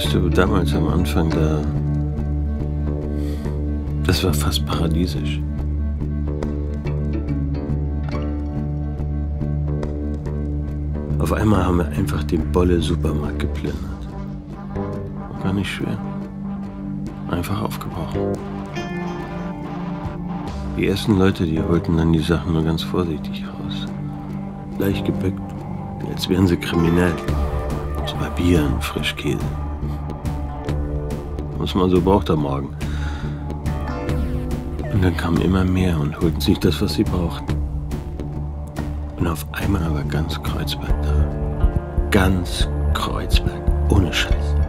Weißt du, damals am Anfang, da. Das war fast paradiesisch. Auf einmal haben wir einfach den Bolle-Supermarkt geplündert. Gar nicht schwer. Einfach aufgebrochen. Die ersten Leute, die holten dann die Sachen nur ganz vorsichtig raus. Leicht gebückt, als wären sie kriminell. So bei Bieren, Frischkäse. Was man so braucht am Morgen. Und dann kamen immer mehr und holten sich das, was sie brauchten. Und auf einmal war ganz Kreuzberg da. Ganz Kreuzberg. Ohne Scheiß.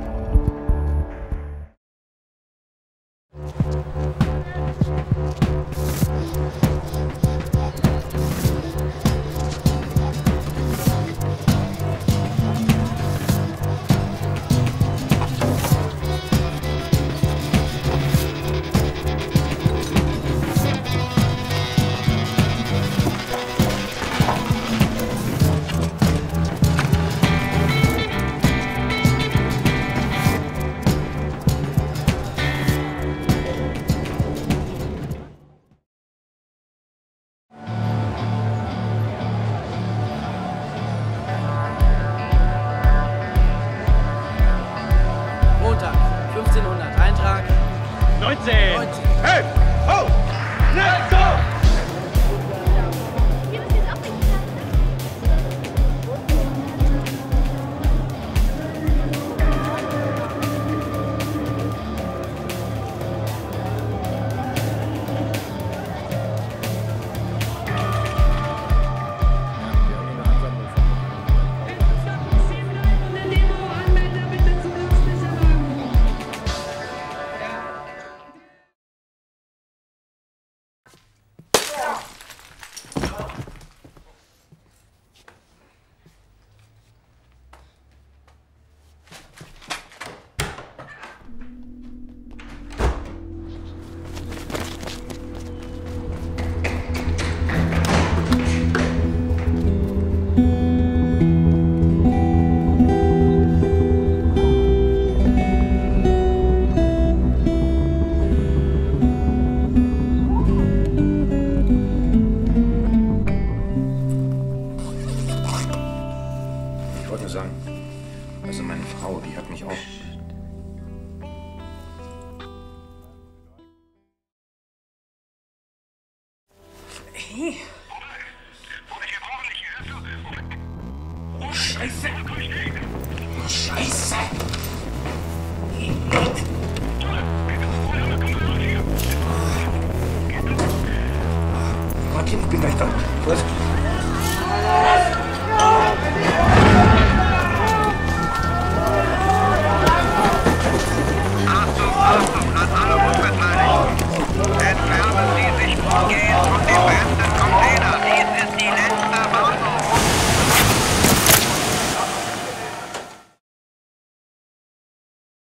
Hey! Oh! Let's go! Also meine Frau, die hat mich auch. Oh, Scheiße! Oh, Scheiße! Okay, ich bin gleich da. Vorsicht. Entfernen Sie sich umgehend